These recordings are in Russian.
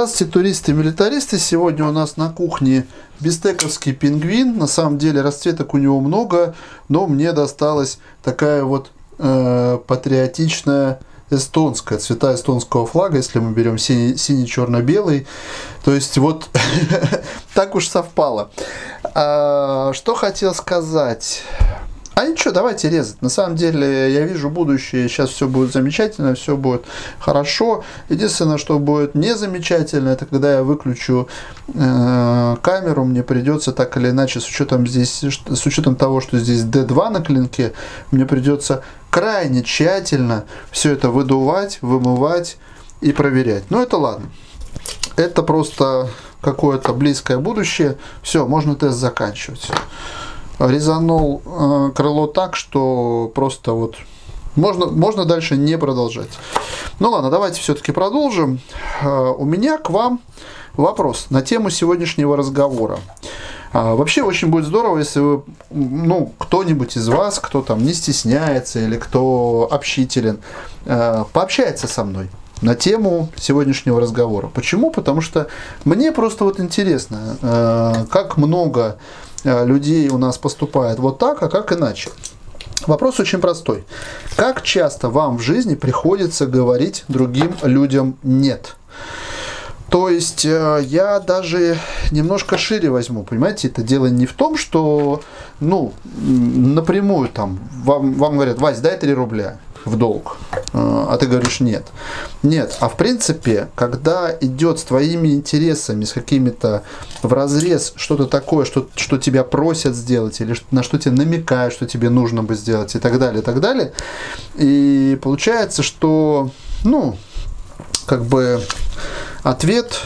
Здравствуйте, туристы-милитаристы. Сегодня у нас на кухне бистековский пингвин. На самом деле расцветок у него много, но мне досталась такая вот э, патриотичная эстонская, цвета эстонского флага, если мы берем синий, синий черно-белый. То есть вот так уж совпало. А, что хотел сказать? А ничего, давайте резать. На самом деле, я вижу будущее, сейчас все будет замечательно, все будет хорошо. Единственное, что будет не замечательно, это когда я выключу э, камеру, мне придется так или иначе, с учетом, здесь, с учетом того, что здесь D2 на клинке, мне придется крайне тщательно все это выдувать, вымывать и проверять. Но это ладно. Это просто какое-то близкое будущее. Все, можно тест заканчивать резанул э, крыло так, что просто вот можно, можно дальше не продолжать. Ну ладно, давайте все-таки продолжим. Э, у меня к вам вопрос на тему сегодняшнего разговора. А, вообще очень будет здорово, если вы, ну, кто-нибудь из вас, кто там не стесняется или кто общителен, э, пообщается со мной на тему сегодняшнего разговора. Почему? Потому что мне просто вот интересно, э, как много людей у нас поступает вот так, а как иначе. Вопрос очень простой. Как часто вам в жизни приходится говорить другим людям «нет»? То есть э, я даже немножко шире возьму, понимаете, это дело не в том, что, ну, напрямую там, вам, вам говорят, Вась, дай 3 рубля в долг, э, а ты говоришь нет. Нет, а в принципе, когда идет с твоими интересами, с какими-то в разрез что-то такое, что, что тебя просят сделать, или на что тебе намекают, что тебе нужно бы сделать, и так далее, и так далее, и получается, что, ну, как бы ответ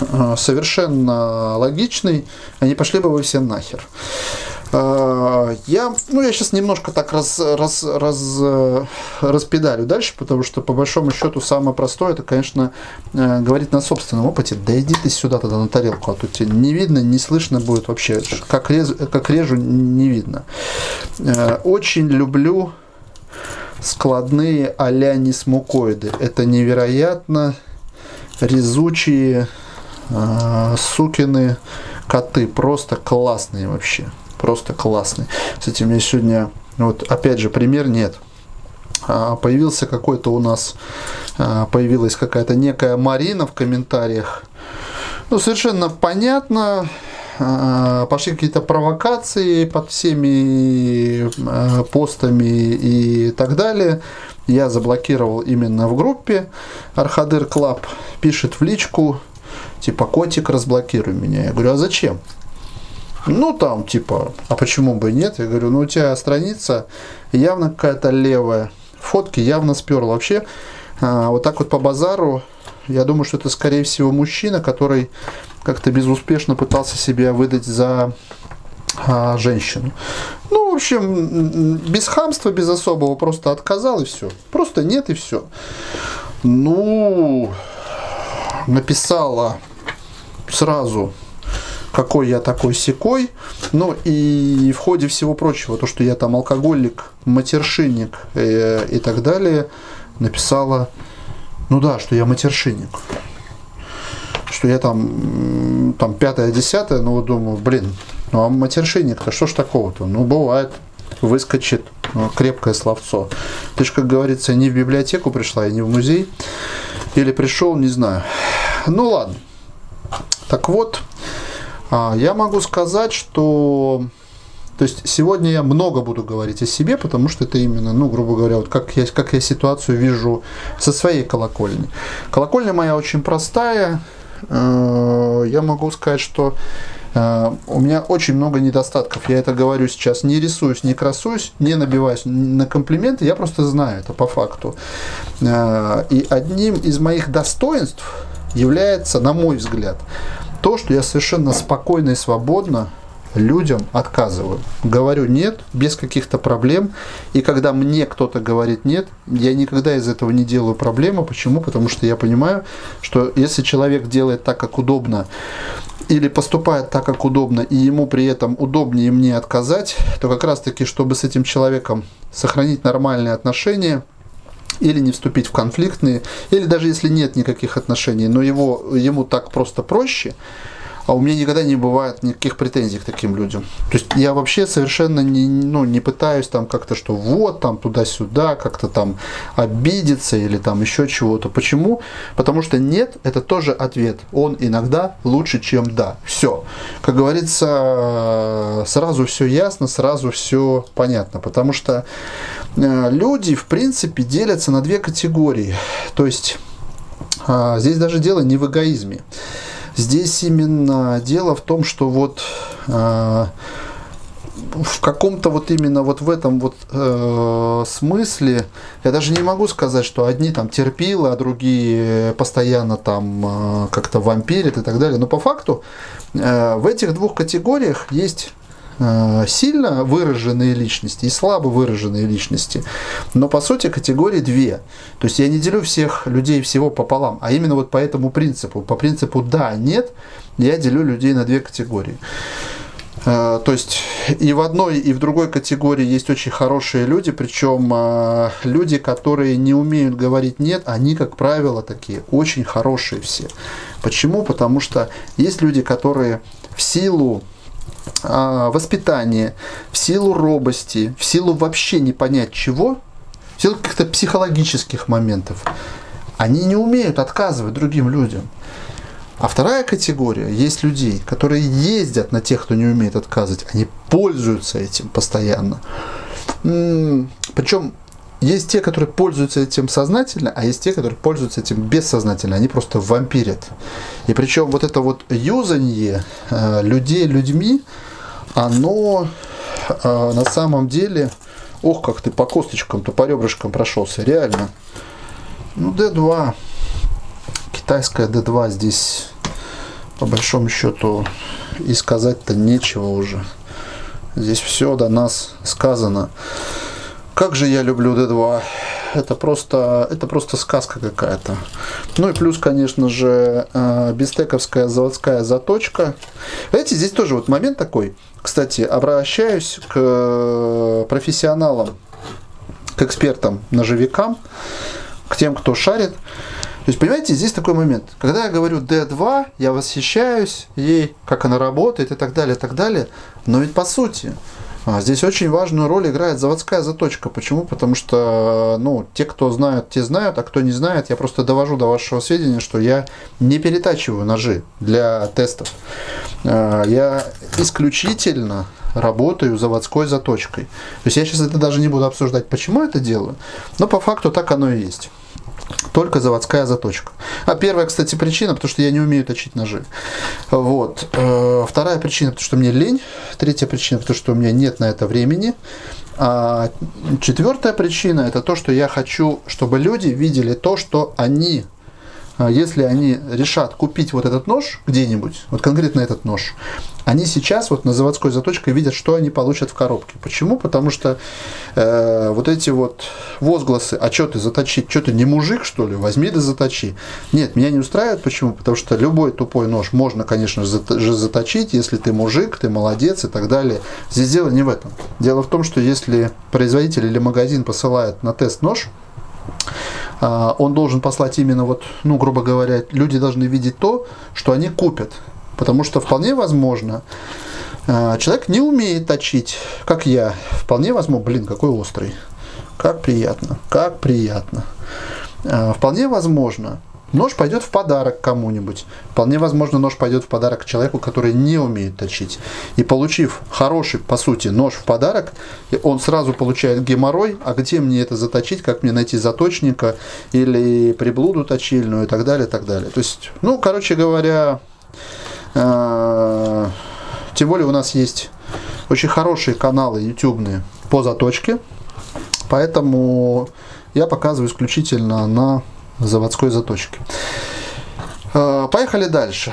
э, совершенно логичный, они пошли бы вы все нахер. А, я, ну, я сейчас немножко так раз, раз, раз, э, распедалю дальше, потому что, по большому счету, самое простое, это, конечно, э, говорить на собственном опыте. Да иди ты сюда тогда на тарелку, а тут тебе не видно, не слышно будет вообще. Как, рез, как режу, не видно. Э, очень люблю складные а-ля несмукоиды. Это невероятно резучие сукины коты. Просто классные вообще просто классный. С этим я сегодня, вот опять же, пример нет. А, появился какой-то у нас, а, появилась какая-то некая Марина в комментариях. Ну, совершенно понятно, а, пошли какие-то провокации под всеми постами и так далее. Я заблокировал именно в группе Архадыр Club. Пишет в личку, типа, котик, разблокируй меня. Я говорю, а зачем? Ну, там, типа, а почему бы нет? Я говорю, ну, у тебя страница явно какая-то левая. Фотки явно спер. Вообще, а, вот так вот по базару, я думаю, что это, скорее всего, мужчина, который как-то безуспешно пытался себя выдать за а, женщину. Ну, в общем, без хамства, без особого, просто отказал и все. Просто нет и все. Ну, написала сразу какой я такой секой. Ну и в ходе всего прочего, то, что я там алкоголик, матершинник э, и так далее, написала, ну да, что я матершинник. Что я там, там пятое, десятое, ну вот думаю, блин, ну а матершинник-то что ж такого-то? Ну бывает, выскочит ну, крепкое словцо. Ты же, как говорится, не в библиотеку пришла и не в музей. Или пришел, не знаю. Ну ладно. Так вот, я могу сказать, что то есть сегодня я много буду говорить о себе, потому что это именно, ну, грубо говоря, вот как я, как я ситуацию вижу со своей колокольни. Колокольня моя очень простая. Э, я могу сказать, что э, у меня очень много недостатков. Я это говорю сейчас, не рисуюсь, не красуюсь, не набиваюсь на комплименты, я просто знаю это по факту. Э, и одним из моих достоинств является, на мой взгляд, то, что я совершенно спокойно и свободно людям отказываю. Говорю нет, без каких-то проблем. И когда мне кто-то говорит нет, я никогда из этого не делаю проблему. Почему? Потому что я понимаю, что если человек делает так, как удобно, или поступает так, как удобно, и ему при этом удобнее мне отказать, то как раз таки, чтобы с этим человеком сохранить нормальные отношения, или не вступить в конфликтные, или даже если нет никаких отношений, но его, ему так просто проще, а у меня никогда не бывает никаких претензий к таким людям. То есть я вообще совершенно не, ну, не пытаюсь там как-то, что вот там туда-сюда, как-то там обидеться или там еще чего-то. Почему? Потому что нет, это тоже ответ. Он иногда лучше, чем да. Все. Как говорится, сразу все ясно, сразу все понятно. Потому что э, люди, в принципе, делятся на две категории. То есть а, здесь даже дело не в эгоизме. Здесь именно дело в том, что вот э, в каком-то вот именно вот в этом вот э, смысле я даже не могу сказать, что одни там терпилы, а другие постоянно там э, как-то вампирят и так далее. Но по факту э, в этих двух категориях есть сильно выраженные личности и слабо выраженные личности. Но по сути категории две. То есть я не делю всех людей всего пополам, а именно вот по этому принципу. По принципу да, нет, я делю людей на две категории. Э, то есть и в одной, и в другой категории есть очень хорошие люди, причем э, люди, которые не умеют говорить нет, они, как правило, такие очень хорошие все. Почему? Потому что есть люди, которые в силу а, воспитание, в силу робости, в силу вообще не понять чего, в силу каких-то психологических моментов, они не умеют отказывать другим людям. А вторая категория, есть людей, которые ездят на тех, кто не умеет отказывать, они пользуются этим постоянно. Причем есть те, которые пользуются этим сознательно, а есть те, которые пользуются этим бессознательно. Они просто вампирят. И причем вот это вот юзанье э, людей людьми, оно э, на самом деле... Ох, как ты по косточкам, то по ребрышкам прошелся, реально. Ну, D2, китайская D2 здесь, по большому счету, и сказать-то нечего уже. Здесь все до нас сказано. Как же я люблю D2. Это просто, это просто сказка какая-то. Ну и плюс, конечно же, э, бистековская заводская заточка. Видите, здесь тоже вот момент такой. Кстати, обращаюсь к э, профессионалам, к экспертам, ножевикам, к тем, кто шарит. То есть, понимаете, здесь такой момент. Когда я говорю D2, я восхищаюсь ей, как она работает и так далее, и так далее. Но ведь по сути, здесь очень важную роль играет заводская заточка. Почему? Потому что ну, те, кто знают, те знают, а кто не знает, я просто довожу до вашего сведения, что я не перетачиваю ножи для тестов. А, я исключительно работаю заводской заточкой. То есть я сейчас это даже не буду обсуждать, почему это делаю, но по факту так оно и есть. Только заводская заточка. А первая, кстати, причина, потому что я не умею точить ножи. Вот. Э, вторая причина, потому что мне лень. Третья причина, потому что у меня нет на это времени. А четвертая причина, это то, что я хочу, чтобы люди видели то, что они если они решат купить вот этот нож где-нибудь, вот конкретно этот нож, они сейчас вот на заводской заточке видят, что они получат в коробке. Почему? Потому что э, вот эти вот возгласы, а что ты заточить, что ты не мужик что ли, возьми да заточи. Нет, меня не устраивает. Почему? Потому что любой тупой нож можно, конечно же, заточить, если ты мужик, ты молодец и так далее. Здесь дело не в этом. Дело в том, что если производитель или магазин посылает на тест нож, а, он должен послать именно вот, ну, грубо говоря, люди должны видеть то, что они купят. Потому что вполне возможно, а, человек не умеет точить, как я. Вполне возможно, блин, какой острый. Как приятно, как приятно. А, вполне возможно, Нож пойдет в подарок кому-нибудь. Вполне возможно, нож пойдет в подарок человеку, который не умеет точить. И получив хороший, по сути, нож в подарок, он сразу получает геморрой, а где мне это заточить, как мне найти заточника или приблуду точильную и так далее, и так далее. То есть, ну, короче говоря, э, тем более у нас есть очень хорошие каналы ютубные по заточке, поэтому я показываю исключительно на заводской заточки. Э, поехали дальше.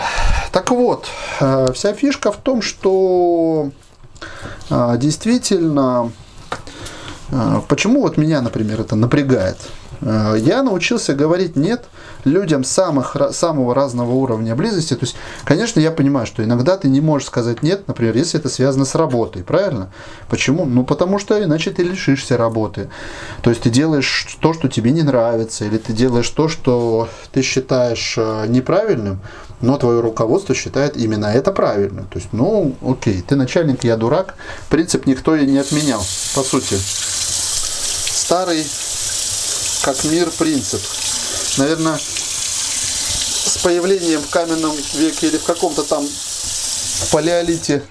Так вот, э, вся фишка в том, что э, действительно, почему вот меня, например, это напрягает? Э, я научился говорить нет людям самых, самого разного уровня близости. То есть, конечно, я понимаю, что иногда ты не можешь сказать нет, например, если это связано с работой, правильно? Почему? Ну, потому что иначе ты лишишься работы. То есть ты делаешь то, что тебе не нравится, или ты делаешь то, что ты считаешь э, неправильным, но твое руководство считает именно это правильно. То есть, ну, окей, ты начальник, я дурак. Принцип никто и не отменял, по сути. Старый, как мир, принцип. Наверное, с появлением в каменном веке или в каком-то там палеолите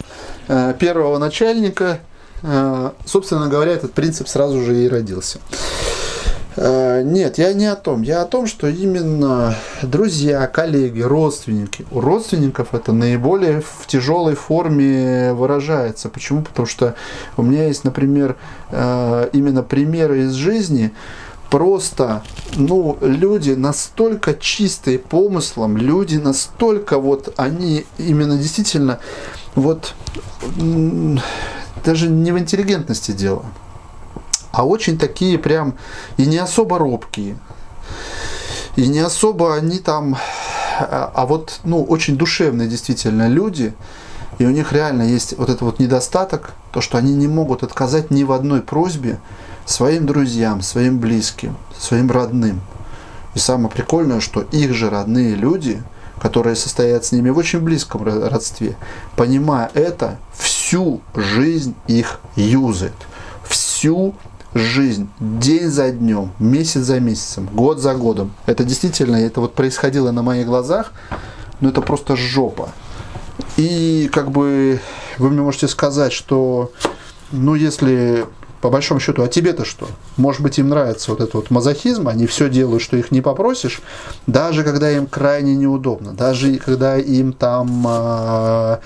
э, первого начальника, э, собственно говоря, этот принцип сразу же и родился. Э, нет, я не о том. Я о том, что именно друзья, коллеги, родственники. У родственников это наиболее в тяжелой форме выражается. Почему? Потому что у меня есть, например, именно примеры из жизни, просто, ну, люди настолько чистые помыслом, люди настолько вот, они именно действительно, вот, даже не в интеллигентности дело а очень такие прям и не особо робкие. И не особо они там, а, вот, ну, очень душевные действительно люди, и у них реально есть вот этот вот недостаток, то, что они не могут отказать ни в одной просьбе своим друзьям, своим близким, своим родным. И самое прикольное, что их же родные люди, которые состоят с ними в очень близком родстве, понимая это, всю жизнь их юзает. Всю жизнь день за днем, месяц за месяцем, год за годом. Это действительно, это вот происходило на моих глазах, но это просто жопа. И как бы вы мне можете сказать, что ну если по большому счету, а тебе-то что? Может быть, им нравится вот этот вот мазохизм, они все делают, что их не попросишь, даже когда им крайне неудобно, даже когда им там э,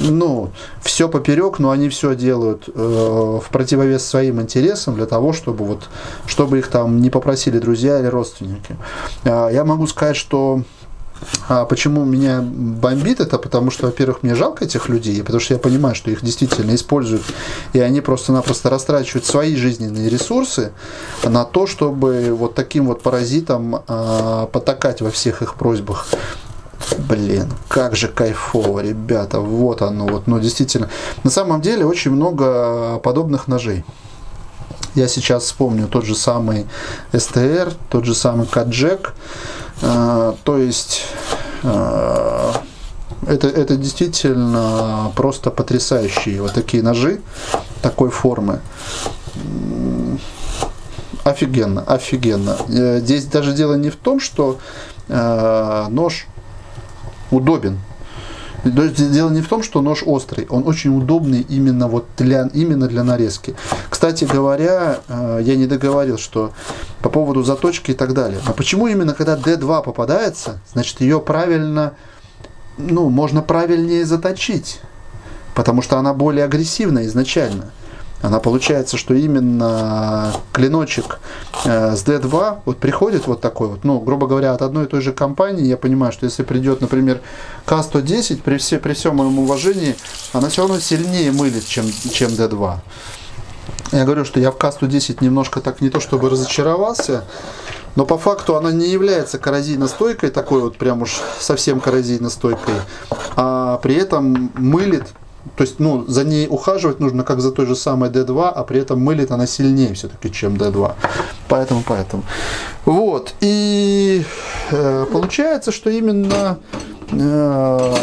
ну, все поперек, но они все делают э, в противовес своим интересам для того, чтобы вот, чтобы их там не попросили друзья или родственники. Э, я могу сказать, что а почему меня бомбит это? Потому что, во-первых, мне жалко этих людей, потому что я понимаю, что их действительно используют, и они просто-напросто растрачивают свои жизненные ресурсы на то, чтобы вот таким вот паразитам а, потакать во всех их просьбах. Блин, как же кайфово, ребята, вот оно, вот, ну действительно. На самом деле очень много подобных ножей. Я сейчас вспомню тот же самый СТР, тот же самый Каджек. А, то есть а, это, это действительно просто потрясающие вот такие ножи такой формы. Офигенно, офигенно. Э, здесь даже дело не в том, что э, нож удобен. Дело не в том, что нож острый, он очень удобный именно вот для, именно для нарезки. Кстати говоря, э, я не договорил, что по поводу заточки и так далее. А почему именно когда D2 попадается, значит ее правильно, ну, можно правильнее заточить, потому что она более агрессивна изначально она получается, что именно клиночек э, с D2 вот приходит вот такой вот, ну, грубо говоря, от одной и той же компании, я понимаю, что если придет, например, К110, при, все, при всем моем уважении, она все равно сильнее мылит, чем, чем D2. Я говорю, что я в К110 немножко так не то чтобы разочаровался, но по факту она не является коррозийно-стойкой, такой вот прям уж совсем коррозийно-стойкой, а при этом мылит то есть, ну, за ней ухаживать нужно как за той же самой D2, а при этом мылит она сильнее все-таки, чем D2. Поэтому, поэтому. Вот. И э, получается, что именно э,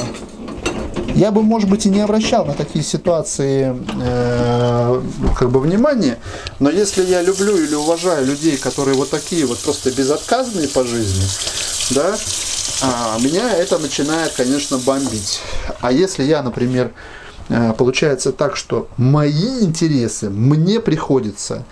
я бы, может быть, и не обращал на такие ситуации э, как бы внимания, но если я люблю или уважаю людей, которые вот такие вот просто безотказные по жизни, да, а, меня это начинает, конечно, бомбить. А если я, например, получается так, что мои интересы мне приходится,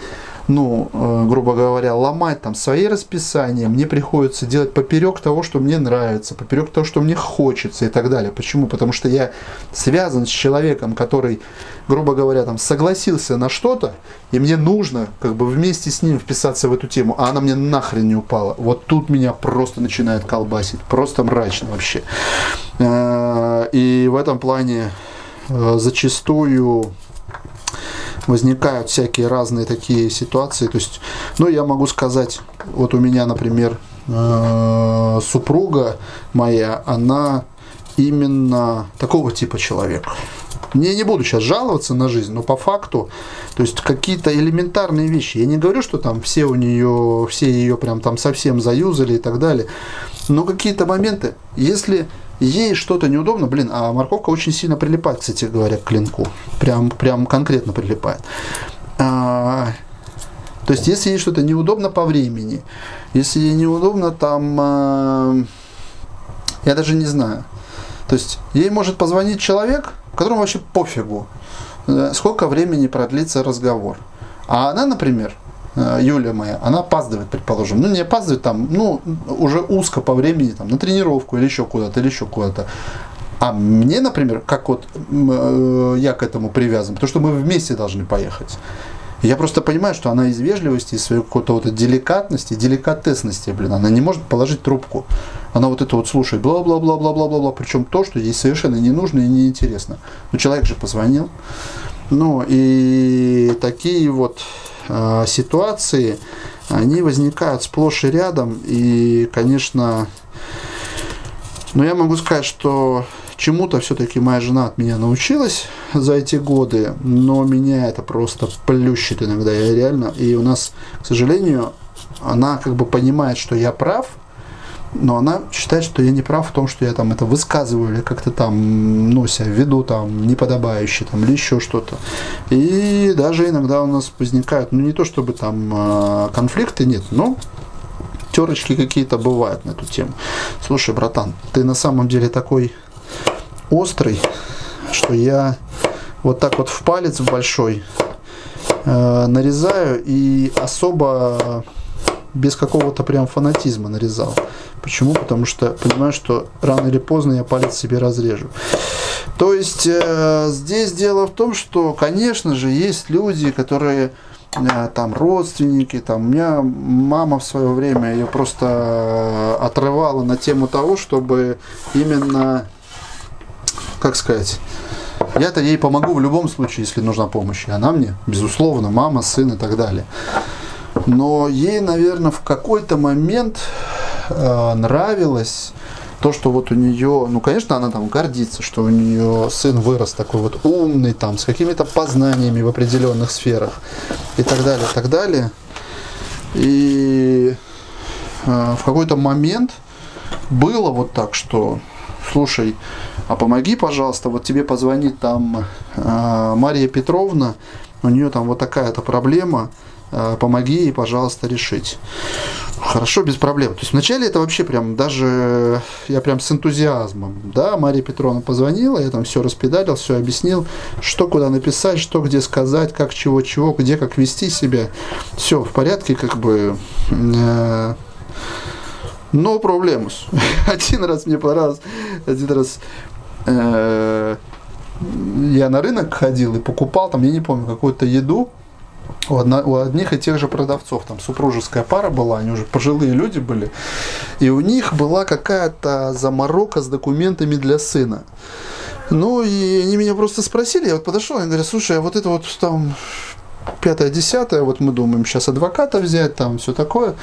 ну, э, грубо говоря, ломать там свои расписания, мне приходится делать поперек того, что мне нравится, поперек того, что мне хочется и так далее. Почему? Потому что я связан с человеком, который, грубо говоря, там согласился на что-то, и мне нужно как бы вместе с ним вписаться в эту тему, а она мне нахрен не упала. Вот тут меня просто начинает колбасить, просто мрачно вообще. Э, и в этом плане Э, зачастую возникают всякие разные такие ситуации. То есть, ну, я могу сказать, вот у меня, например, э, супруга моя, она именно такого типа человек. Я не буду сейчас жаловаться на жизнь, но по факту, то есть какие-то элементарные вещи. Я не говорю, что там все у нее, все ее прям там совсем заюзали и так далее. Но какие-то моменты, если ей что-то неудобно, блин, а морковка очень сильно прилипает, кстати говоря, к клинку. Прям, прям конкретно прилипает. А, то есть, если ей что-то неудобно по времени, если ей неудобно там, а, я даже не знаю. То есть, ей может позвонить человек, которому вообще пофигу, э, сколько времени продлится разговор. А она, например, Юля моя, она опаздывает, предположим. Ну, не опаздывает там, ну, уже узко по времени, там, на тренировку или еще куда-то, или еще куда-то. А мне, например, как вот э, я к этому привязан, потому что мы вместе должны поехать. Я просто понимаю, что она из вежливости, из своей какой-то вот деликатности, деликатесности, блин, она не может положить трубку. Она вот это вот слушает, бла-бла-бла-бла-бла-бла-бла, причем то, что ей совершенно не нужно и не интересно. Но человек же позвонил. Ну, и такие вот Э, ситуации, они возникают сплошь и рядом. И, конечно, но я могу сказать, что чему-то все-таки моя жена от меня научилась за эти годы, но меня это просто плющит иногда, я реально. И у нас, к сожалению, она как бы понимает, что я прав, но она считает, что я не прав в том, что я там это высказываю или как-то там, ну, себя веду там неподобающе там или еще что-то. И даже иногда у нас возникают, ну, не то чтобы там а, конфликты нет, но терочки какие-то бывают на эту тему. Слушай, братан, ты на самом деле такой острый, что я вот так вот в палец большой э, нарезаю и особо без какого-то прям фанатизма нарезал. Почему? Потому что понимаю, что рано или поздно я палец себе разрежу. То есть э, здесь дело в том, что, конечно же, есть люди, которые э, там родственники, там у меня мама в свое время ее просто э, отрывала на тему того, чтобы именно, как сказать, я-то ей помогу в любом случае, если нужна помощь. И она мне, безусловно, мама, сын и так далее. Но ей, наверное, в какой-то момент э, нравилось то, что вот у нее, ну, конечно, она там гордится, что у нее сын вырос такой вот умный, там, с какими-то познаниями в определенных сферах и так далее, и так далее. И э, в какой-то момент было вот так, что, слушай, а помоги, пожалуйста, вот тебе позвонит там э, Мария Петровна, у нее там вот такая-то проблема, помоги ей, пожалуйста, решить. Хорошо, без проблем. То есть вначале это вообще прям даже я прям с энтузиазмом, да, Мария Петровна позвонила, я там все распедалил, все объяснил, что куда написать, что где сказать, как чего чего, где как вести себя, все в порядке, как бы. Э, но проблемус. Один раз мне понравилось, один раз э, я на рынок ходил и покупал там, я не помню, какую-то еду, у, одно, у одних и тех же продавцов. Там супружеская пара была, они уже пожилые люди были. И у них была какая-то заморока с документами для сына. Ну, и они меня просто спросили, я вот подошел, я говорю, слушай, а вот это вот там пятое, десятое, вот мы думаем сейчас адвоката взять, там все такое.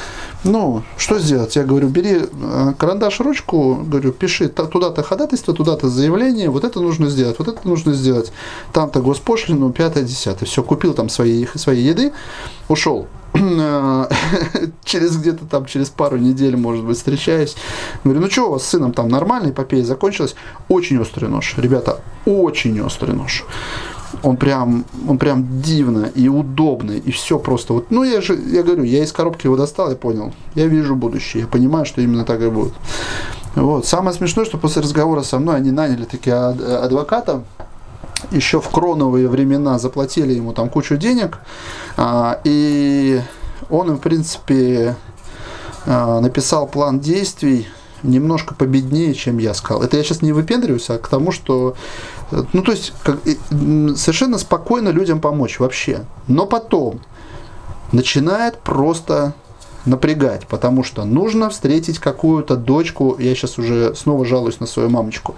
Ну, что сделать? Я говорю, бери э, карандаш, ручку, говорю, пиши туда-то ходатайство, туда-то заявление, вот это нужно сделать, вот это нужно сделать. Там-то госпошлину, пятое, десятое. Все, купил там своей, своей еды, ушел через где-то там, через пару недель, может быть, встречаюсь. Говорю, ну что у вас с сыном там нормально, эпопея закончилась? Очень острый нож, ребята, очень острый нож он прям, он прям дивно и удобно, и все просто. Вот, ну, я же, я говорю, я из коробки его достал и понял. Я вижу будущее, я понимаю, что именно так и будет. Вот. Самое смешное, что после разговора со мной они наняли таки адвоката, еще в кроновые времена заплатили ему там кучу денег, а, и он в принципе, а, написал план действий, немножко победнее, чем я сказал. Это я сейчас не выпендриваюсь, а к тому, что ну, то есть, как, совершенно спокойно людям помочь вообще. Но потом начинает просто напрягать, потому что нужно встретить какую-то дочку, я сейчас уже снова жалуюсь на свою мамочку,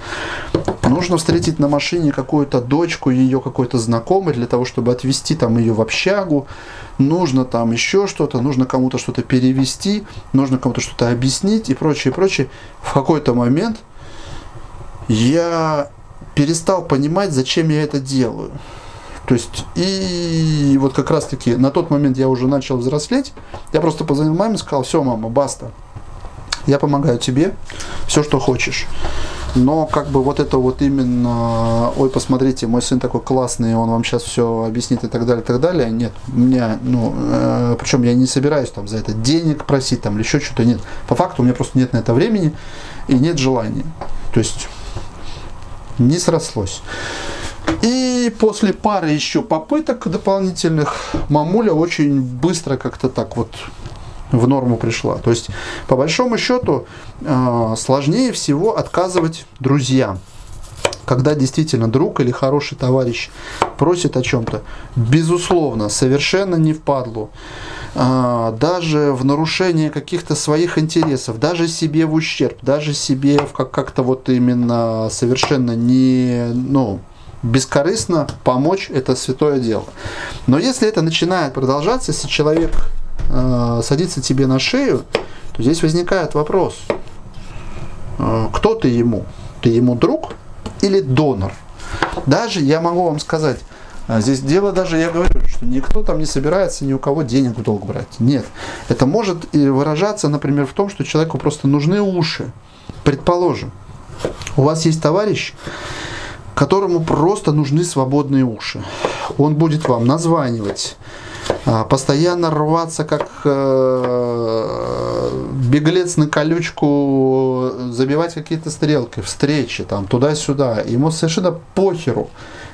нужно встретить на машине какую-то дочку, ее какой-то знакомый, для того, чтобы отвезти там ее в общагу, нужно там еще что-то, нужно кому-то что-то перевести, нужно кому-то что-то объяснить и прочее, прочее. В какой-то момент я перестал понимать, зачем я это делаю. То есть, и вот как раз таки на тот момент я уже начал взрослеть, я просто позвонил маме и сказал, все, мама, баста, я помогаю тебе, все, что хочешь. Но как бы вот это вот именно, ой, посмотрите, мой сын такой классный, он вам сейчас все объяснит и так далее, и так далее. Нет, у меня, ну, э, причем я не собираюсь там за это денег просить там или еще что-то, нет. По факту у меня просто нет на это времени и нет желания. То есть не срослось. И после пары еще попыток дополнительных мамуля очень быстро как-то так вот в норму пришла. То есть, по большому счету, э, сложнее всего отказывать друзьям. Когда действительно друг или хороший товарищ просит о чем-то, безусловно, совершенно не впадлу, э, даже в нарушение каких-то своих интересов, даже себе в ущерб, даже себе в как- как-то вот именно совершенно не, ну, бескорыстно помочь это святое дело. Но если это начинает продолжаться, если человек э, садится тебе на шею, то здесь возникает вопрос, э, кто ты ему? Ты ему друг или донор? Даже я могу вам сказать, э, Здесь дело даже, я говорю, что никто там не собирается ни у кого денег в долг брать. Нет. Это может выражаться, например, в том, что человеку просто нужны уши. Предположим, у вас есть товарищ, которому просто нужны свободные уши. Он будет вам названивать, а, постоянно рваться как э, беглец на колючку, забивать какие-то стрелки, встречи, там, туда-сюда. Ему совершенно похеру,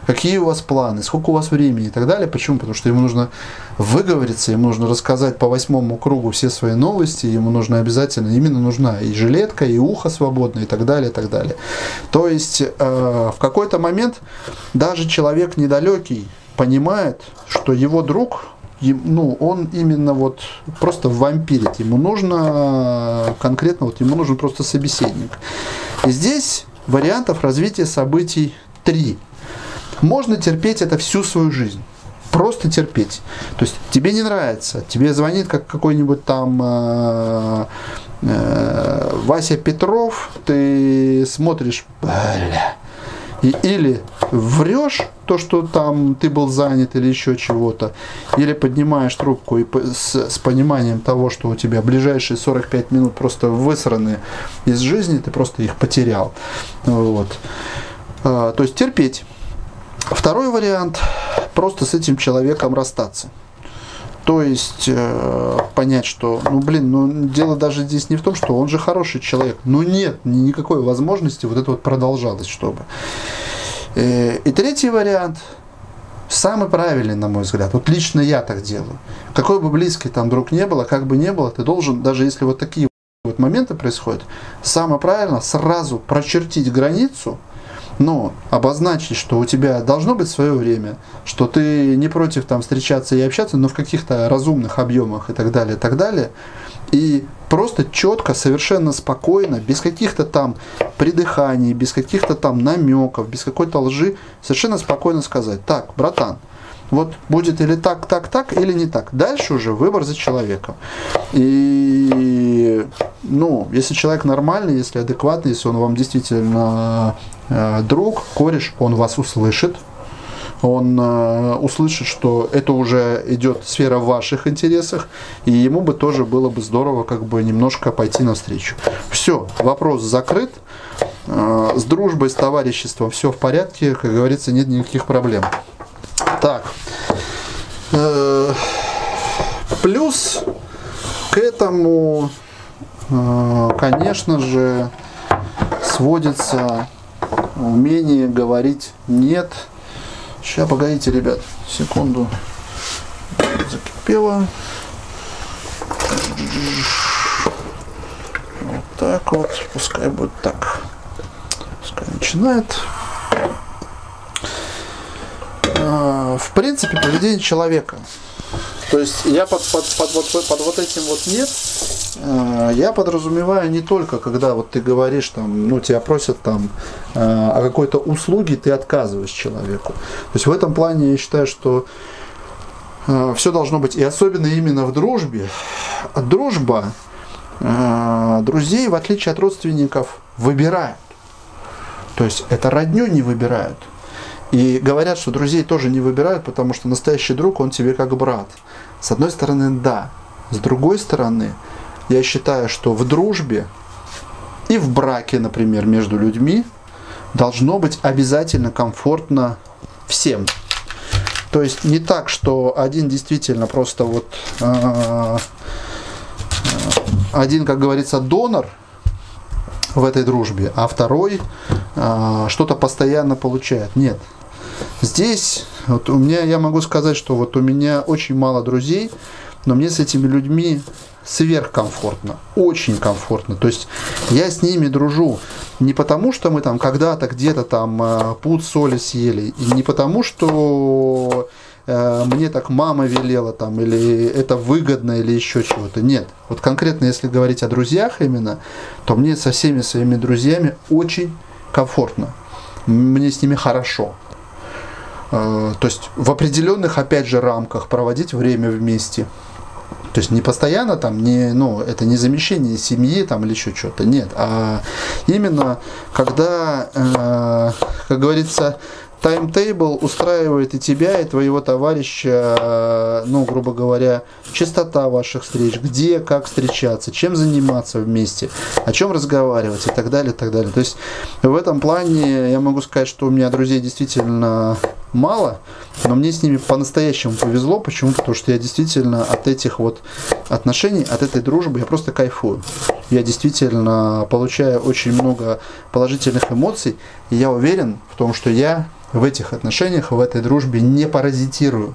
какие у вас планы, сколько у вас времени и так далее. Почему? Потому что ему нужно выговориться, ему нужно рассказать по восьмому кругу все свои новости, ему нужно обязательно, именно нужна и жилетка, и ухо свободное, и так далее, и так далее. То есть э, в какой-то момент даже человек недалекий понимает, что его друг, ну, он именно вот просто вампирит. Ему нужно конкретно, вот ему нужен просто собеседник. И здесь вариантов развития событий три. Можно терпеть это всю свою жизнь. Просто терпеть. То есть тебе не нравится, тебе звонит как какой-нибудь там э, э, Вася Петров, ты смотришь, бля, и, или врешь то, что там ты был занят или еще чего-то, или поднимаешь трубку и с, с пониманием того, что у тебя ближайшие 45 минут просто высраны из жизни, ты просто их потерял. Вот. А, то есть терпеть. Второй вариант – просто с этим человеком расстаться. То есть э, понять, что, ну блин, ну дело даже здесь не в том, что он же хороший человек. Ну нет никакой возможности вот это вот продолжалось, чтобы. Э, и третий вариант, самый правильный, на мой взгляд. Вот лично я так делаю. Какой бы близкий там друг не было, как бы не было, ты должен, даже если вот такие вот моменты происходят, самое правильно сразу прочертить границу – но обозначить, что у тебя должно быть свое время, что ты не против там встречаться и общаться, но в каких-то разумных объемах и так далее, и так далее. И просто четко, совершенно спокойно, без каких-то там придыханий, без каких-то там намеков, без какой-то лжи, совершенно спокойно сказать, так, братан, вот будет или так, так, так, или не так. Дальше уже выбор за человеком. И, ну, если человек нормальный, если адекватный, если он вам действительно друг, кореш, он вас услышит, он э, услышит, что это уже идет сфера ваших интересах, и ему бы тоже было бы здорово как бы немножко пойти навстречу. Все, вопрос закрыт. Э, с дружбой, с товариществом все в порядке, как говорится, нет никаких проблем. Так. Э, плюс к этому, э, конечно же, сводится умение говорить нет. Сейчас, погодите, ребят, секунду. Закипело. Вот так вот, пускай будет так. Пускай начинает. А, в принципе, поведение человека. То есть я под, под, под, под, под вот этим вот нет, я подразумеваю не только, когда вот ты говоришь, там, ну, тебя просят там э, о какой-то услуге, ты отказываешь человеку. То есть в этом плане я считаю, что э, все должно быть, и особенно именно в дружбе. Дружба друзей, в отличие от родственников, выбирают. То есть это родню не выбирают. И говорят, что друзей тоже не выбирают, потому что настоящий друг, он тебе как брат. С одной стороны, да. С другой стороны, я считаю, что в дружбе и в браке, например, между людьми должно быть обязательно комфортно всем. То есть не так, что один действительно просто вот э, один, как говорится, донор в этой дружбе, а второй э, что-то постоянно получает. Нет, Здесь вот у меня, я могу сказать, что вот у меня очень мало друзей, но мне с этими людьми сверхкомфортно, очень комфортно. То есть я с ними дружу не потому, что мы там когда-то где-то там э, пуд соли съели, и не потому, что э, мне так мама велела там, или это выгодно, или еще чего-то. Нет. Вот конкретно, если говорить о друзьях именно, то мне со всеми своими друзьями очень комфортно. Мне с ними хорошо. Э, то есть в определенных, опять же, рамках проводить время вместе. То есть не постоянно там, не, ну, это не замещение семьи там или еще что-то, нет, а именно когда, э, как говорится, таймтейбл устраивает и тебя, и твоего товарища, э, ну, грубо говоря, частота ваших встреч, где, как встречаться, чем заниматься вместе, о чем разговаривать и так далее, и так далее. То есть в этом плане я могу сказать, что у меня друзей действительно мало, но мне с ними по-настоящему повезло. Почему? Потому что я действительно от этих вот отношений, от этой дружбы, я просто кайфую. Я действительно получаю очень много положительных эмоций, и я уверен в том, что я в этих отношениях, в этой дружбе не паразитирую.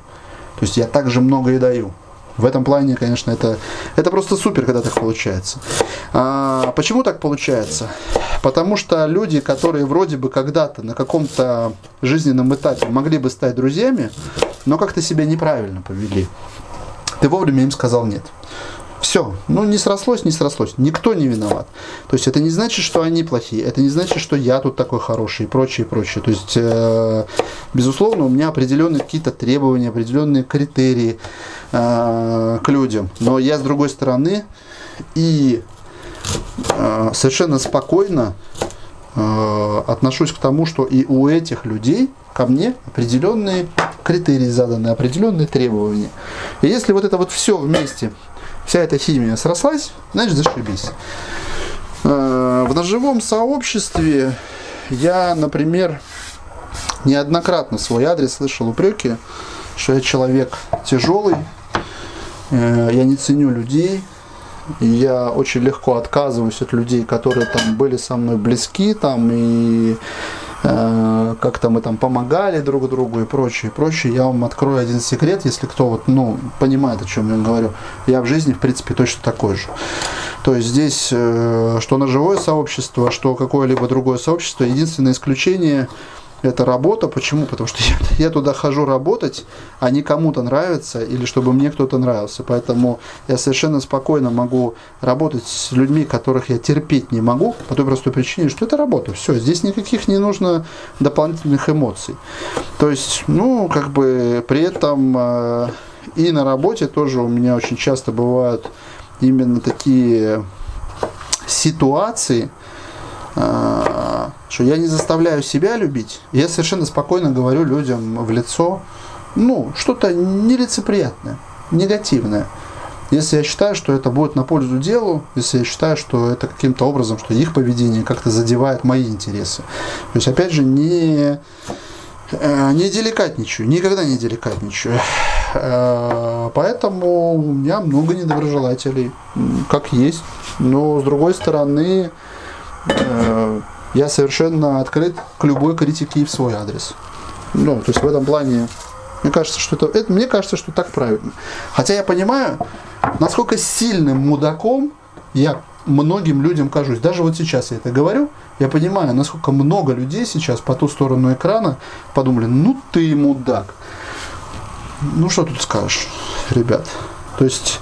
То есть я также много и даю. В этом плане, конечно, это, это просто супер, когда так получается. А, почему так получается? Потому что люди, которые вроде бы когда-то на каком-то жизненном этапе могли бы стать друзьями, но как-то себя неправильно повели. Ты вовремя им сказал нет. Все, ну не срослось, не срослось. Никто не виноват. То есть это не значит, что они плохие, это не значит, что я тут такой хороший и прочее, прочее. То есть, э, безусловно, у меня определенные какие-то требования, определенные критерии э, к людям. Но я с другой стороны и э, совершенно спокойно э, отношусь к тому, что и у этих людей ко мне определенные критерии заданы, определенные требования. И если вот это вот все вместе вся эта химия срослась, значит зашибись. Э, в ножевом сообществе я, например, неоднократно свой адрес слышал упреки, что я человек тяжелый, э, я не ценю людей, я очень легко отказываюсь от людей, которые там были со мной близки, там и как-то мы там помогали друг другу и прочее, и прочее. Я вам открою один секрет, если кто вот, ну, понимает, о чем я говорю. Я в жизни, в принципе, точно такой же. То есть здесь, э, что на живое сообщество, что какое-либо другое сообщество, единственное исключение – это работа. Почему? Потому что я, я туда хожу работать, а не кому-то нравится или чтобы мне кто-то нравился. Поэтому я совершенно спокойно могу работать с людьми, которых я терпеть не могу, по той простой причине, что это работа. Все, здесь никаких не нужно дополнительных эмоций. То есть, ну, как бы при этом э, и на работе тоже у меня очень часто бывают именно такие ситуации, что я не заставляю себя любить, я совершенно спокойно говорю людям в лицо, ну, что-то нелицеприятное, негативное. Если я считаю, что это будет на пользу делу, если я считаю, что это каким-то образом, что их поведение как-то задевает мои интересы. То есть, опять же, не, э, не деликатничаю, никогда не деликатничаю. Э, поэтому у меня много недоброжелателей, как есть. Но, с другой стороны, я совершенно открыт к любой критике и в свой адрес. Ну, то есть в этом плане, мне кажется, что это, это мне кажется, что так правильно. Хотя я понимаю, насколько сильным мудаком я многим людям кажусь. Даже вот сейчас я это говорю, я понимаю, насколько много людей сейчас по ту сторону экрана подумали, ну ты мудак. ну что тут скажешь, ребят. То есть,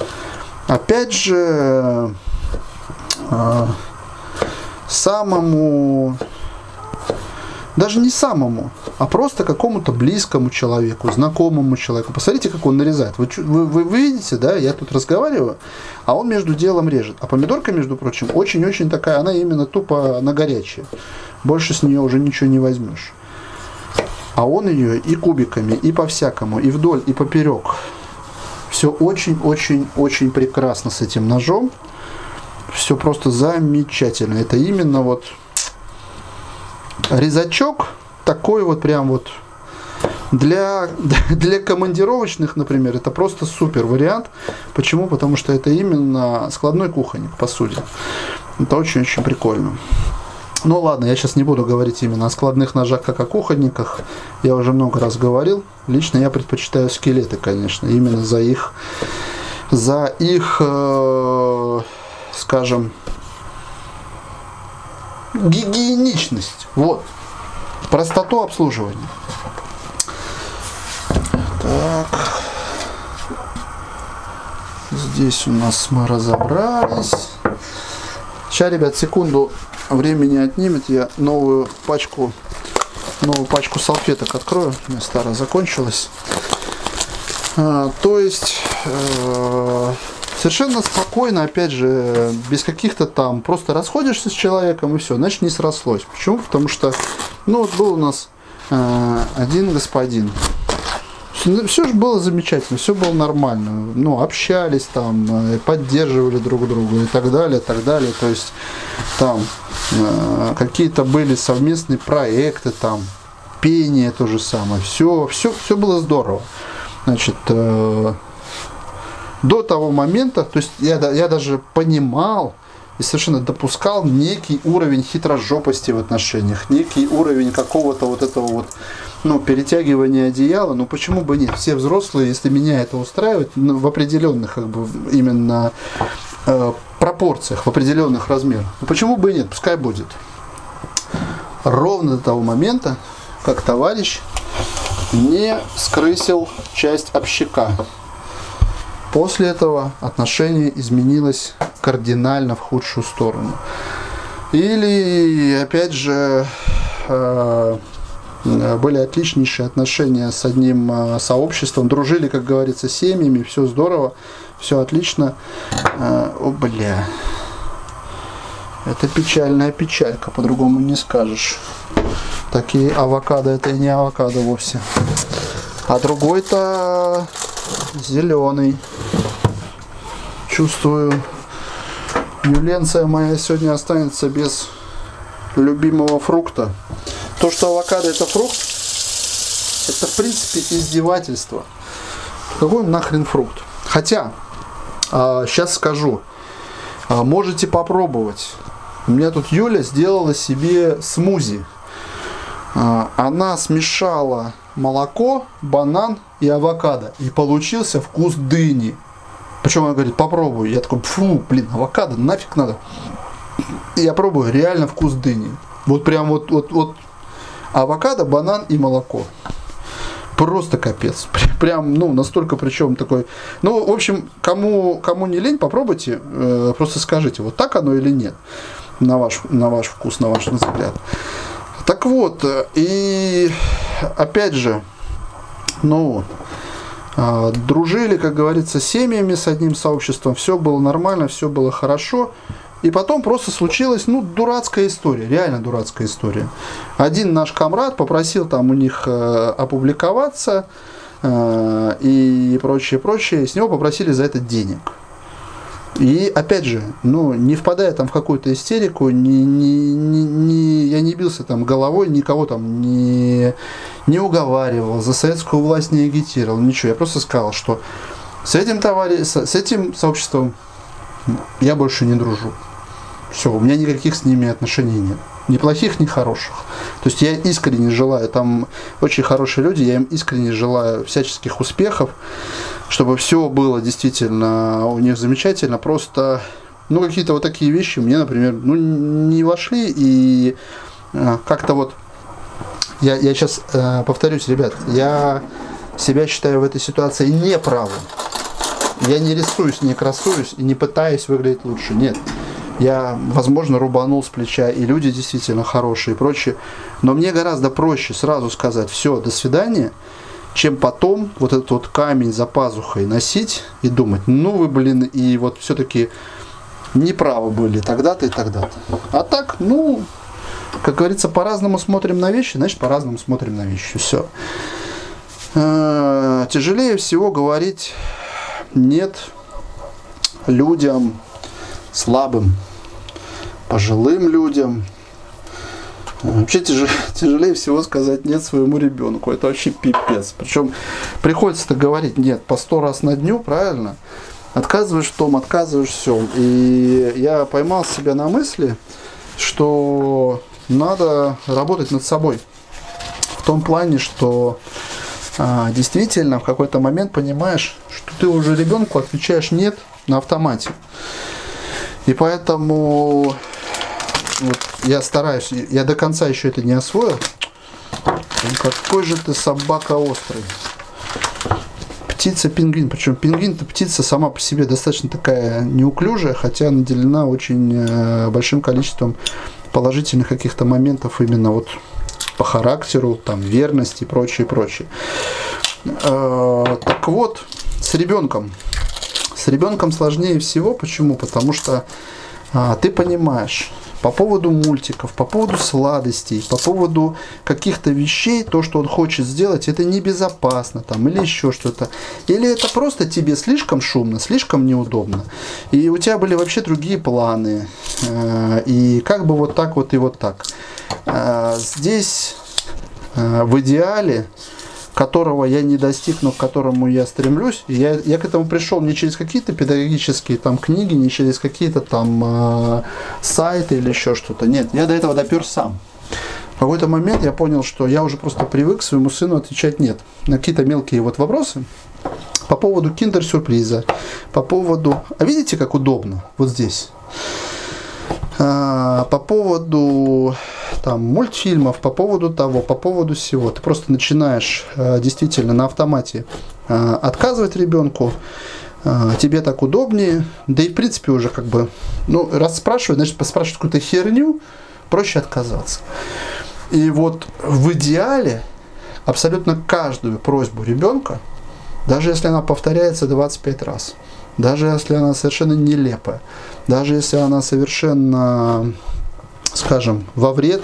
опять же, э, самому, даже не самому, а просто какому-то близкому человеку, знакомому человеку. Посмотрите, как он нарезает. Вы, вы, вы, вы видите, да, я тут разговариваю, а он между делом режет. А помидорка, между прочим, очень-очень такая, она именно тупо на горячее. Больше с нее уже ничего не возьмешь. А он ее и кубиками, и по-всякому, и вдоль, и поперек. Все очень-очень-очень прекрасно с этим ножом. Все просто замечательно. Это именно вот резачок такой вот прям вот для, для командировочных, например, это просто супер вариант. Почему? Потому что это именно складной кухонник, по сути. Это очень-очень прикольно. Ну ладно, я сейчас не буду говорить именно о складных ножах, как о кухонниках. Я уже много раз говорил. Лично я предпочитаю скелеты, конечно, именно за их, за их, э, скажем, гигиеничность. Вот. Простоту обслуживания. Так. Здесь у нас мы разобрались. Сейчас, ребят, секунду времени отнимет. Я новую пачку, новую пачку салфеток открою. У меня старая закончилась. А, то есть э, совершенно спокойно, опять же, без каких-то там, просто расходишься с человеком и все, значит не срослось. Почему? Потому что, ну вот был у нас э, один господин, все же было замечательно, все было нормально. Ну, общались там, э, поддерживали друг друга и так далее, и так далее. То есть там э, какие-то были совместные проекты, там, пение то же самое. Все, все, все было здорово. Значит, э, до того момента, то есть я, я даже понимал и совершенно допускал некий уровень хитрожопости в отношениях, некий уровень какого-то вот этого вот ну, перетягивания одеяла, ну почему бы нет? Все взрослые, если меня это устраивает, ну, в определенных как бы именно э, пропорциях, в определенных размерах, ну почему бы и нет? Пускай будет. Ровно до того момента, как товарищ не скрысил часть общака. После этого отношение изменилось кардинально в худшую сторону. Или, опять же, э, были отличнейшие отношения с одним э, сообществом, дружили, как говорится, семьями, все здорово, все отлично. Э, о, бля. Это печальная печалька, по-другому не скажешь. Такие авокадо, это и не авокадо вовсе. А другой-то зеленый. Чувствую, юленция моя сегодня останется без любимого фрукта. То, что авокадо это фрукт, это в принципе издевательство. Какой нахрен фрукт? Хотя, а, сейчас скажу, а, можете попробовать. У меня тут Юля сделала себе смузи. А, она смешала молоко, банан и авокадо. И получился вкус дыни. Причем она говорит, попробуй. Я такой, фу, блин, авокадо, нафиг надо. Я пробую, реально вкус дыни. Вот прям вот, вот, вот авокадо, банан и молоко. Просто капец. Прям, ну, настолько причем такой. Ну, в общем, кому, кому не лень, попробуйте. Э, просто скажите, вот так оно или нет. На ваш, на ваш вкус, на ваш взгляд. Так вот, э, и опять же, ну, э, дружили, как говорится, семьями с одним сообществом, все было нормально, все было хорошо. И потом просто случилась, ну, дурацкая история, реально дурацкая история. Один наш комрад попросил там у них э, опубликоваться э, и прочее, прочее. С него попросили за это денег. И опять же, ну, не впадая там в какую-то истерику, не, не, не, не, я не бился там головой, никого там не, не уговаривал, за советскую власть не агитировал, ничего. Я просто сказал, что с этим товарищем, с этим сообществом я больше не дружу. Все, у меня никаких с ними отношений нет. Ни плохих, ни хороших. То есть я искренне желаю, там очень хорошие люди, я им искренне желаю всяческих успехов, чтобы все было действительно у них замечательно. Просто, ну, какие-то вот такие вещи мне, например, ну, не вошли, и э, как-то вот, я, я сейчас э, повторюсь, ребят, я себя считаю в этой ситуации неправым. Я не рисуюсь, не красуюсь и не пытаюсь выглядеть лучше. Нет. Я, возможно, рубанул с плеча, и люди действительно хорошие и прочее. Но мне гораздо проще сразу сказать, все, до свидания, чем потом вот этот вот камень за пазухой носить и думать, ну вы, блин, и вот все-таки неправы были тогда-то и тогда-то. А так, ну, как говорится, по-разному смотрим на вещи, значит, по-разному смотрим на вещи. Все. Э, тяжелее всего говорить нет людям слабым, пожилым людям. Вообще тяжелее, тяжелее всего сказать нет своему ребенку. Это вообще пипец. Причем приходится-то говорить нет по сто раз на дню, правильно? Отказываешь в том, отказываешь все. И я поймал себя на мысли, что надо работать над собой. В том плане, что а, действительно в какой-то момент понимаешь, что ты уже ребенку отвечаешь нет на автомате. И поэтому вот я стараюсь, я до конца еще это не освоил. Какой же ты собака острый. Птица-пингвин. Причем пингвин-то птица сама по себе достаточно такая неуклюжая, хотя наделена очень э, большим количеством положительных каких-то моментов именно вот по характеру, там, верности и прочее, прочее. Э, так вот, с ребенком. С ребенком сложнее всего. Почему? Потому что а, ты понимаешь, по поводу мультиков, по поводу сладостей, по поводу каких-то вещей, то, что он хочет сделать, это небезопасно там или еще что-то. Или это просто тебе слишком шумно, слишком неудобно. И у тебя были вообще другие планы. Э, и как бы вот так вот и вот так. Э, здесь э, в идеале которого я не достиг, но к которому я стремлюсь. я, я к этому пришел не через какие-то педагогические там книги, не через какие-то там э, сайты или еще что-то. Нет, я до этого допер сам. В какой-то момент я понял, что я уже просто привык своему сыну отвечать нет на какие-то мелкие вот вопросы по поводу киндер-сюрприза, по поводу... А видите, как удобно вот здесь? А, по поводу там, мультфильмов, по поводу того, по поводу всего. Ты просто начинаешь а, действительно на автомате а, отказывать ребенку, а, тебе так удобнее, да и в принципе уже как бы, ну, раз спрашивают, значит, поспрашивать какую-то херню, проще отказаться. И вот в идеале абсолютно каждую просьбу ребенка, даже если она повторяется 25 раз, даже если она совершенно нелепая, даже если она совершенно, скажем, во вред,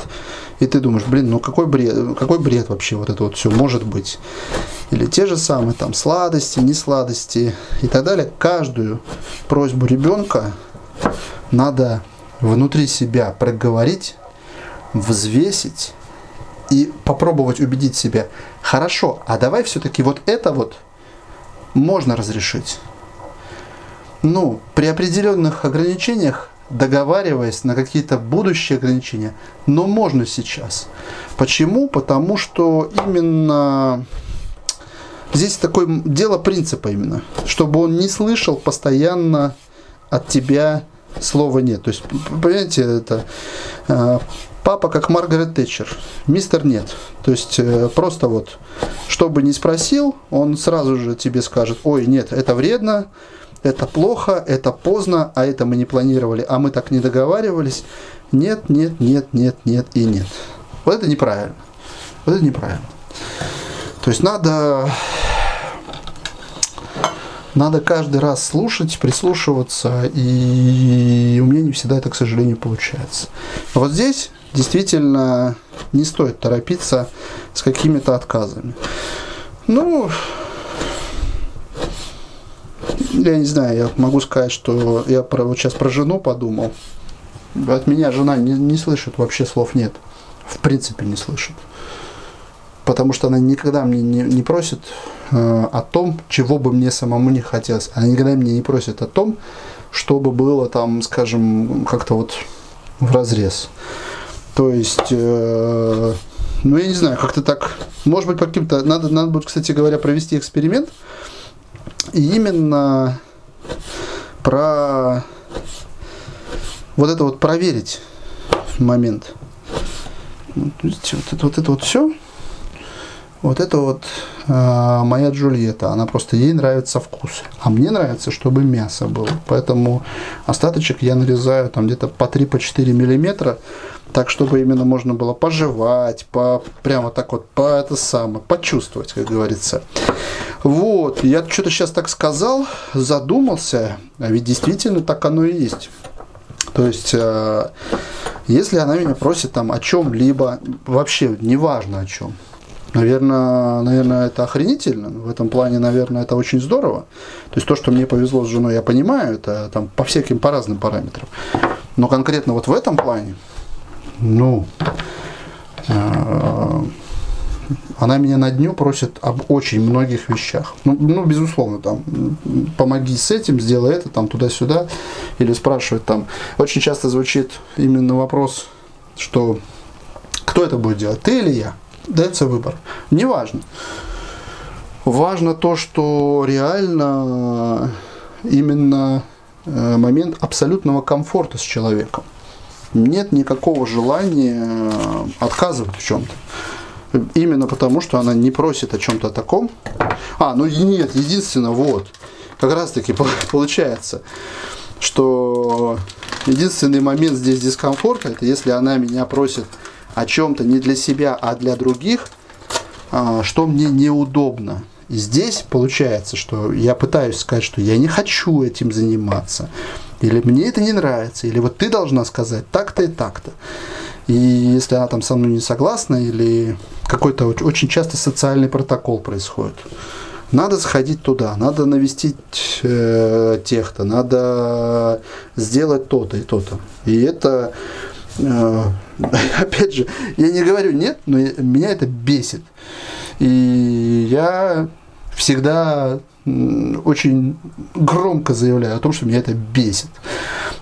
и ты думаешь, блин, ну какой бред, какой бред вообще вот это вот все может быть. Или те же самые там сладости, не сладости и так далее. Каждую просьбу ребенка надо внутри себя проговорить, взвесить и попробовать убедить себя. Хорошо, а давай все-таки вот это вот можно разрешить ну, при определенных ограничениях, договариваясь на какие-то будущие ограничения, но можно сейчас. Почему? Потому что именно здесь такое дело принципа именно, чтобы он не слышал постоянно от тебя слова нет. То есть, понимаете, это э, папа как Маргарет Тэтчер, мистер нет. То есть э, просто вот, что бы ни спросил, он сразу же тебе скажет, ой, нет, это вредно, это плохо, это поздно, а это мы не планировали, а мы так не договаривались. Нет, нет, нет, нет, нет и нет. Вот это неправильно. Вот это неправильно. То есть надо, надо каждый раз слушать, прислушиваться, и у меня не всегда это, к сожалению, получается. вот здесь действительно не стоит торопиться с какими-то отказами. Ну, я не знаю, я могу сказать, что я про, вот сейчас про жену подумал. От меня жена не, не слышит, вообще слов нет. В принципе не слышит. Потому что она никогда мне не, не просит э, о том, чего бы мне самому не хотелось. Она никогда мне не просит о том, чтобы было там, скажем, как-то вот в разрез. То есть, э, ну я не знаю, как-то так, может быть, по каким-то, надо, надо будет, кстати говоря, провести эксперимент, именно про вот это вот проверить момент. Вот, видите, вот это вот, это вот все. Вот это вот э, моя Джульетта. Она просто ей нравится вкус. А мне нравится, чтобы мясо было. Поэтому остаточек я нарезаю там где-то по 3-4 по миллиметра. Так, чтобы именно можно было пожевать, по, прямо так вот, по это самое, почувствовать, как говорится. Вот, я что-то сейчас так сказал, задумался, а ведь действительно так оно и есть. То есть, э, если она меня просит там о чем-либо, вообще неважно о чем, Наверное, наверное, это охренительно. В этом плане, наверное, это очень здорово. То есть то, что мне повезло с женой, я понимаю, это там по всяким, по разным параметрам. Но конкретно вот в этом плане, ну, э, она меня на дню просит об очень многих вещах. Ну, ну, безусловно, там, помоги с этим, сделай это, там, туда-сюда. Или спрашивает там. Очень часто звучит именно вопрос, что кто это будет делать, ты или я? Дается выбор. Неважно. Важно то, что реально именно э, момент абсолютного комфорта с человеком. Нет никакого желания отказывать в чем-то. Именно потому, что она не просит о чем-то таком. А, ну нет, единственное, вот, как раз таки получается, что единственный момент здесь дискомфорта, это если она меня просит о чем-то не для себя, а для других, а, что мне неудобно. И здесь получается, что я пытаюсь сказать, что я не хочу этим заниматься, или мне это не нравится, или вот ты должна сказать так-то и так-то. И если она там со мной не согласна, или какой-то очень часто социальный протокол происходит, надо сходить туда, надо навестить э, тех-то, надо сделать то-то и то-то. И это, э, опять же, я не говорю нет, но меня это бесит. И я всегда очень громко заявляю о том, что меня это бесит.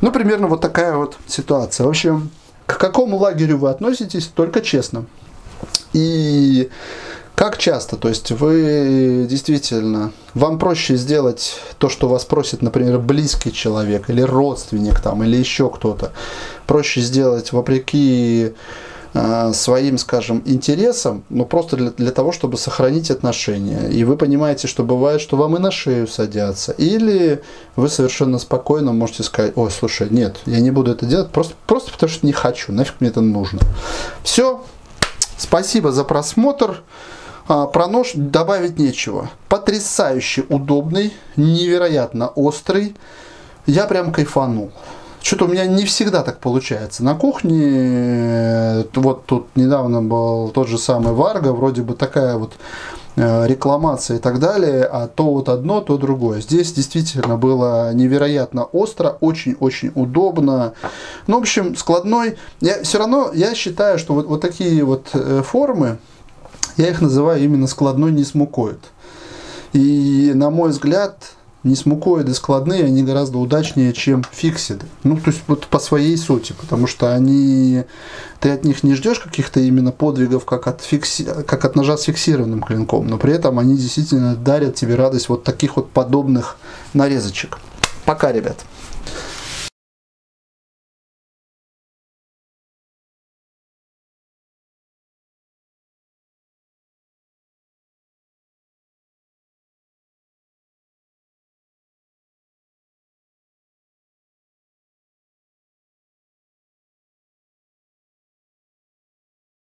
Ну, примерно вот такая вот ситуация. В общем, к какому лагерю вы относитесь, только честно. И как часто, то есть вы действительно, вам проще сделать то, что вас просит, например, близкий человек или родственник там, или еще кто-то, проще сделать вопреки своим, скажем, интересам, но просто для, для того, чтобы сохранить отношения. И вы понимаете, что бывает, что вам и на шею садятся. Или вы совершенно спокойно можете сказать, ой, слушай, нет, я не буду это делать, просто, просто потому что не хочу, нафиг мне это нужно. Все, спасибо за просмотр. А, про нож добавить нечего. Потрясающе удобный, невероятно острый. Я прям кайфанул. Что-то у меня не всегда так получается. На кухне, э, вот тут недавно был тот же самый Варга, вроде бы такая вот э, рекламация и так далее, а то вот одно, то другое. Здесь действительно было невероятно остро, очень-очень удобно. Ну, в общем, складной. Я все равно, я считаю, что вот, вот такие вот э, формы, я их называю именно складной несмукоид. И, на мой взгляд, несмукоиды складные, они гораздо удачнее, чем фиксиды. Ну, то есть вот по своей сути, потому что они, ты от них не ждешь каких-то именно подвигов, как от, фикси, как от ножа с фиксированным клинком, но при этом они действительно дарят тебе радость вот таких вот подобных нарезочек. Пока, ребят.